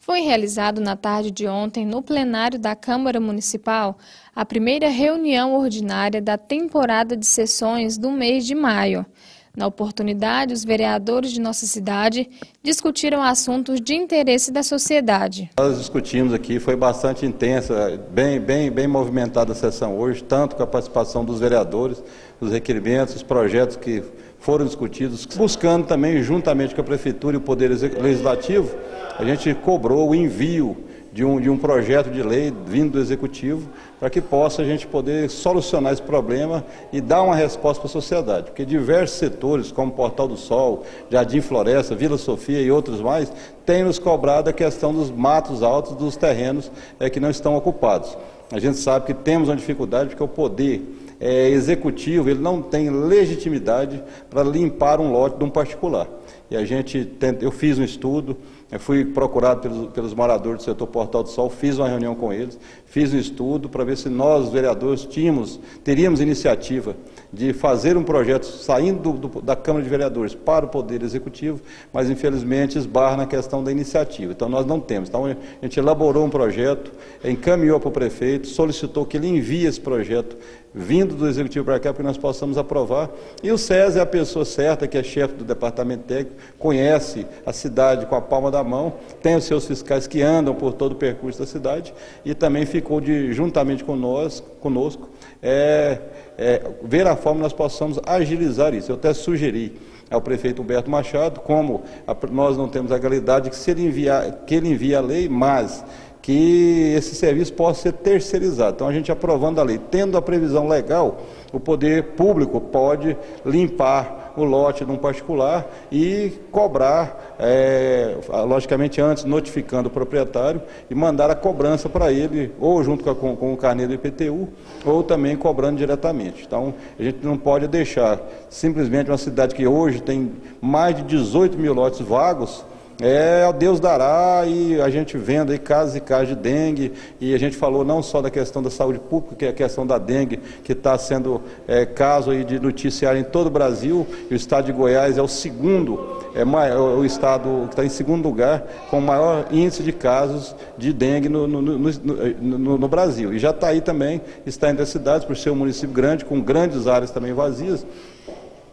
Foi realizado na tarde de ontem, no plenário da Câmara Municipal, a primeira reunião ordinária da temporada de sessões do mês de maio. Na oportunidade, os vereadores de nossa cidade discutiram assuntos de interesse da sociedade. Nós discutimos aqui, foi bastante intensa, bem, bem, bem movimentada a sessão hoje, tanto com a participação dos vereadores, os requerimentos, os projetos que foram discutidos, buscando também, juntamente com a Prefeitura e o Poder Legislativo, a gente cobrou o envio de um, de um projeto de lei vindo do Executivo para que possa a gente poder solucionar esse problema e dar uma resposta para a sociedade. Porque diversos setores, como Portal do Sol, Jardim Floresta, Vila Sofia e outros mais, têm nos cobrado a questão dos matos altos dos terrenos é, que não estão ocupados. A gente sabe que temos uma dificuldade porque o poder é, executivo ele não tem legitimidade para limpar um lote de um particular. E a gente tenta, eu fiz um estudo, fui procurado pelos, pelos, moradores do setor Portal do Sol, fiz uma reunião com eles, fiz um estudo para ver se nós, vereadores, tínhamos, teríamos iniciativa de fazer um projeto saindo do, do, da Câmara de Vereadores para o Poder Executivo, mas infelizmente esbarra na questão da iniciativa. Então nós não temos. Então a gente elaborou um projeto, encaminhou para o prefeito, solicitou que ele envie esse projeto vindo do Executivo para cá para que nós possamos aprovar. E o César é a pessoa certa, que é chefe do departamento técnico, conhece a cidade com a palma da mão, tem os seus fiscais que andam por todo o percurso da cidade e também ficou de, juntamente nós, conosco, é, é, ver a forma nós possamos agilizar isso. Eu até sugeri ao prefeito Humberto Machado, como a, nós não temos a realidade que se ele enviar, que ele envie a lei, mas que esse serviço possa ser terceirizado. Então, a gente aprovando a lei, tendo a previsão legal, o poder público pode limpar o lote de um particular e cobrar, é, logicamente antes notificando o proprietário e mandar a cobrança para ele, ou junto com, com, o carnê do IPTU, ou também cobrando diretamente. Então, a gente não pode deixar simplesmente uma cidade que hoje tem mais de 18 mil lotes vagos, é, Deus dará e a gente vendo aí casos e casos de dengue. E a gente falou não só da questão da saúde pública, que é a questão da dengue, que está sendo é, caso aí de noticiário em todo o Brasil. E o estado de Goiás é o segundo, é maior, o estado que está em segundo lugar com o maior índice de casos de dengue no, no, no, no Brasil. E já está aí também, está entre as cidades, por ser um município grande, com grandes áreas também vazias,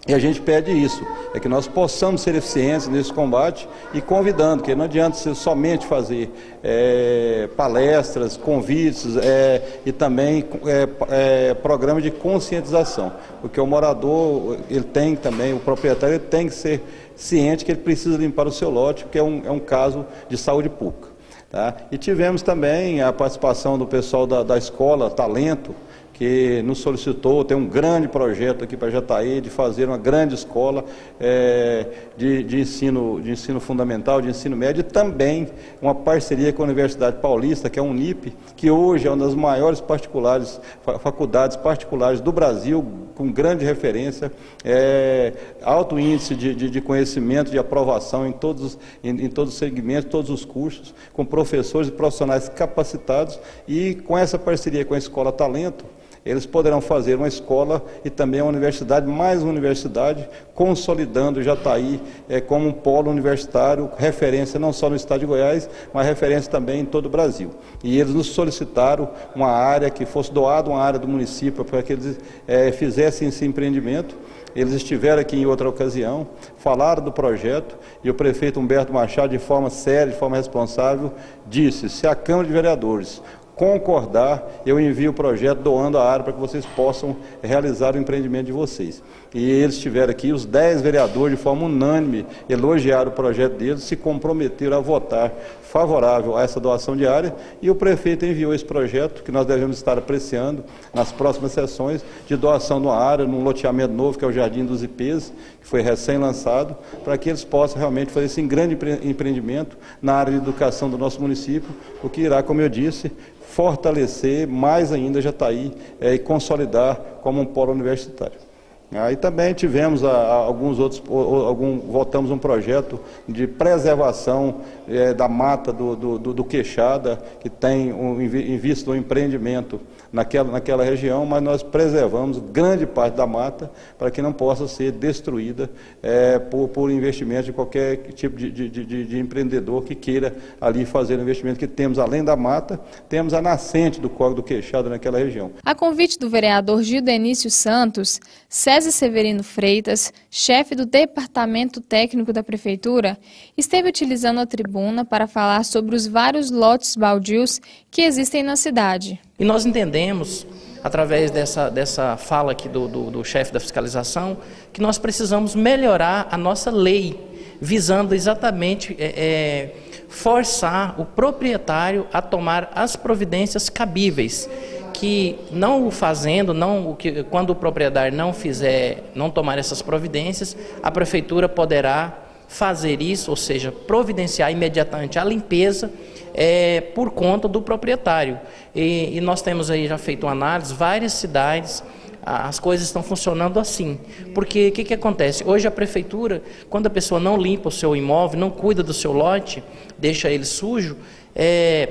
e a gente pede isso, é que nós possamos ser eficientes nesse combate e convidando, que não adianta ser somente fazer é, palestras, convites é, e também é, é, programa de conscientização, porque o morador, ele tem também, o proprietário ele tem que ser ciente que ele precisa limpar o seu lote, porque é um, é um caso de saúde pública. Tá? E tivemos também a participação do pessoal da, da escola Talento, que nos solicitou, tem um grande projeto aqui para Jataí de fazer uma grande escola é, de, de, ensino, de ensino fundamental, de ensino médio, e também uma parceria com a Universidade Paulista, que é a Unip, que hoje é uma das maiores particulares, faculdades particulares do Brasil, com grande referência, é, alto índice de, de, de, conhecimento, de aprovação em todos, em, em todos os segmentos, todos os cursos, com professores e profissionais capacitados, e com essa parceria com a Escola Talento, eles poderão fazer uma escola e também uma universidade, mais uma universidade, consolidando Jataí é, como um polo universitário, referência não só no estado de Goiás, mas referência também em todo o Brasil. E eles nos solicitaram uma área que fosse doada, uma área do município, para que eles é, fizessem esse empreendimento. Eles estiveram aqui em outra ocasião, falaram do projeto e o prefeito Humberto Machado, de forma séria, de forma responsável, disse: se a Câmara de Vereadores concordar, eu envio o projeto doando a área para que vocês possam realizar o empreendimento de vocês. E eles tiveram aqui, os 10 vereadores, de forma unânime, elogiaram o projeto deles, se comprometeram a votar favorável a essa doação de área e o prefeito enviou esse projeto que nós devemos estar apreciando nas próximas sessões de doação de uma área, num loteamento novo que é o Jardim dos IPs, que foi recém-lançado, para que eles possam realmente fazer esse grande empreendimento na área de educação do nosso município, o que irá, como eu disse, fortalecer mais ainda Jataí é, e consolidar como um polo universitário. Aí também tivemos a, a, alguns outros, algum, voltamos um projeto de preservação é, da mata do, do, do, do, Queixada, que tem um, em vista um empreendimento naquela, naquela região, mas nós preservamos grande parte da mata para que não possa ser destruída é, por, por investimento de qualquer tipo de, de, de, de empreendedor que queira ali fazer o investimento que temos além da mata, temos a nascente do Córrego do Queixada naquela região. A convite do vereador Gil Denício Santos, César Severino Freitas, chefe do Departamento Técnico da Prefeitura, esteve utilizando a tribuna para falar sobre os vários lotes baldios que existem na cidade. E nós entendemos, através dessa, dessa fala aqui do, do, do chefe da fiscalização, que nós precisamos melhorar a nossa lei, visando exatamente é, é, forçar o proprietário a tomar as providências cabíveis que não o fazendo, não o que quando o proprietário não fizer, não tomar essas providências, a prefeitura poderá fazer isso, ou seja, providenciar imediatamente a limpeza é, por conta do proprietário. E, e nós temos aí já feito uma análise, várias cidades as coisas estão funcionando assim. Porque o que, que acontece? Hoje a prefeitura, quando a pessoa não limpa o seu imóvel, não cuida do seu lote, deixa ele sujo, é,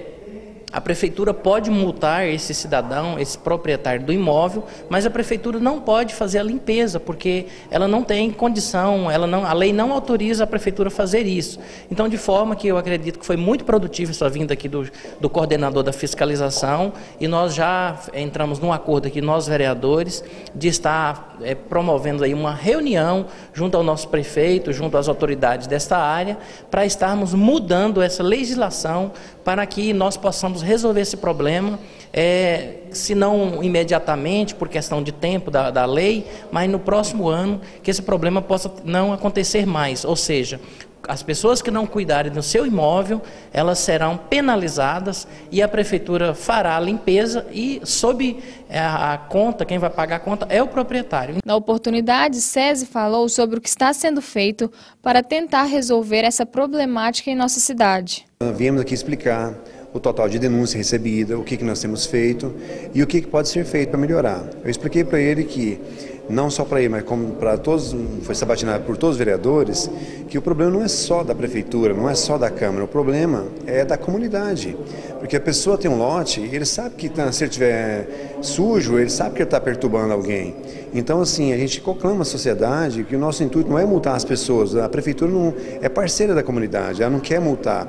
a prefeitura pode multar esse cidadão, esse proprietário do imóvel, mas a prefeitura não pode fazer a limpeza, porque ela não tem condição, ela não, a lei não autoriza a prefeitura a fazer isso. Então, de forma que eu acredito que foi muito produtiva essa vinda aqui do, do coordenador da fiscalização, e nós já entramos num acordo aqui, nós vereadores, de estar é, promovendo aí uma reunião junto ao nosso prefeito, junto às autoridades desta área, para estarmos mudando essa legislação para que nós possamos resolver esse problema, é, se não imediatamente, por questão de tempo da, da lei, mas no próximo ano, que esse problema possa não acontecer mais. Ou seja, as pessoas que não cuidarem do seu imóvel, elas serão penalizadas e a prefeitura fará a limpeza e sob é, a conta, quem vai pagar a conta é o proprietário. Na oportunidade, SESI falou sobre o que está sendo feito para tentar resolver essa problemática em nossa cidade. Viemos aqui explicar o total de denúncia recebida, o que, que nós temos feito e o que, que pode ser feito para melhorar. Eu expliquei para ele que, não só para ele, mas como para todos, foi sabatinado por todos os vereadores, que o problema não é só da prefeitura, não é só da Câmara, o problema é da comunidade. Porque a pessoa tem um lote, ele sabe que tá, se ele estiver sujo, ele sabe que ele está perturbando alguém. Então, assim, a gente conclama a sociedade que o nosso intuito não é multar as pessoas, a prefeitura não é parceira da comunidade, ela não quer multar.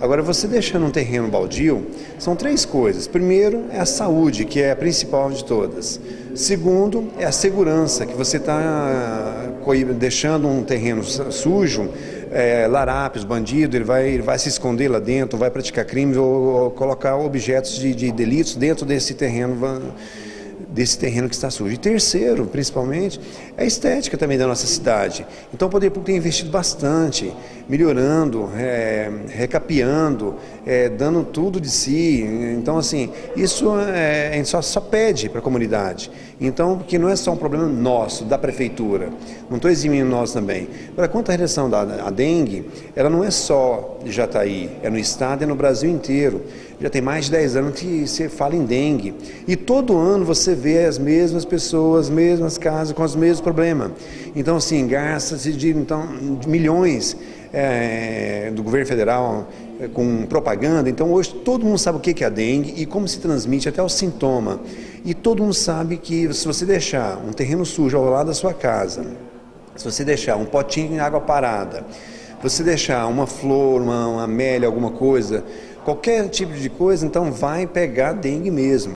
Agora, você deixando um terreno baldio, são três coisas. Primeiro, é a saúde, que é a principal de todas. Segundo, é a segurança, que você está deixando um terreno sujo, é, larápios, bandido, ele vai, ele vai se esconder lá dentro, vai praticar crimes ou, ou colocar objetos de, de delitos dentro desse terreno desse terreno que está sujo. E terceiro, principalmente, é a estética também da nossa cidade. Então o Poder Público tem investido bastante, melhorando, é, recapeando, é, dando tudo de si. Então, assim, isso é, a gente só, só pede para a comunidade. Então, que não é só um problema nosso, da prefeitura. Não estou eximindo nós também. Agora, quanto à redução da dengue, ela não é só de Jataí, é no estado e é no Brasil inteiro. Já tem mais de 10 anos que se fala em dengue. E todo ano você vê as mesmas pessoas, as mesmas casas, com os mesmos problemas. Então, assim, gasta-se de, então, milhões é, do governo federal é, com propaganda. Então, hoje todo mundo sabe o que é a dengue e como se transmite, até o sintoma. E todo mundo sabe que se você deixar um terreno sujo ao lado da sua casa, se você deixar um potinho de água parada, você deixar uma flor, uma, amélia, alguma coisa, qualquer tipo de coisa, então vai pegar dengue mesmo.